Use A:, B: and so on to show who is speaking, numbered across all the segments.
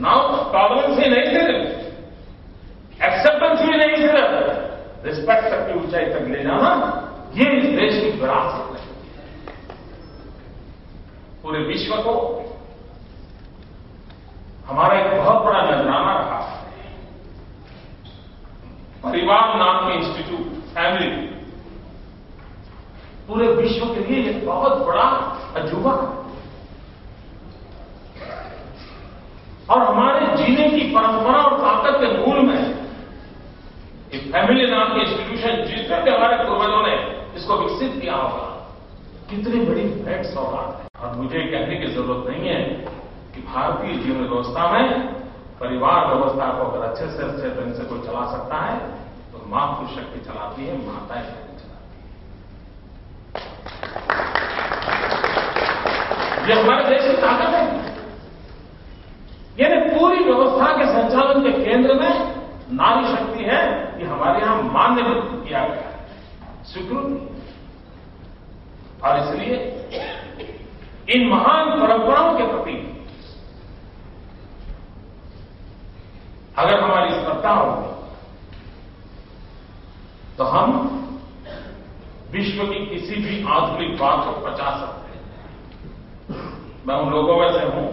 A: Now tolerance ही नहीं सिर्फ़ acceptance भी नहीं सिर्फ़ रिस्पेक्ट तक की ऊंचाई तक ले जाना, ये इस देश की विरासत है। पूरे विश्व को हमारा एक बहुत बड़ा नजराना रहा। परिवार नाम के इंस्टीट्यूट फैमिली पूरे विश्व के लिए एक बहुत बड़ा अजूबा है। और हमारे जीने की परंपरा और ताकत के मूल में ये फैमिली नाम के इंस्टीट्यूशन जिससे भी हमारे पूर्वजों ने इसको विकसित किया होगा, कितनी बड़ी भेंट सौगात है। और मुझे कहने की ज़रूरत नहीं है कि भारतीय जीवन व्यवस्था में परिवार व्यवस्था को अगर अच्छे से अच्छे ढंग से कोई चला सकता है तो मातृशक्ति चलाती है, माताएँ चलाती है। ये हमारे देश की ताकत है यानी पूरी व्यवस्था के संचालन के केंद्र में नारी शक्ति है ये हमारे यहाँ मान्य किया गया है। स्वीकृति। और इसलिए इन महान परंपराओं के प्रति अगर हमारी श्रद्धा होगी तो हम विश्व की किसी भी आधुनिक बात को पचा सकते हैं। मैं उन लोगों में से हूँ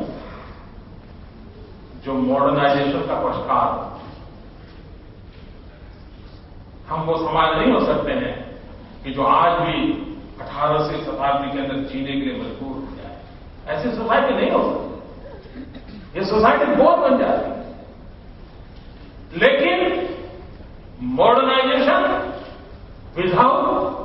A: जो मॉडर्नाइजेशन का पुरस्कार हम वो समाज नहीं हो सकते हैं कि जो आज भी 18वीं शताब्दी के अंदर जीने के लिए मजबूर हो जाए। ऐसी सोसाइटी नहीं हो सकती। ये सोसाइटी बहुत बन जाती है। लेकिन मॉडर्नाइजेशन विदाउट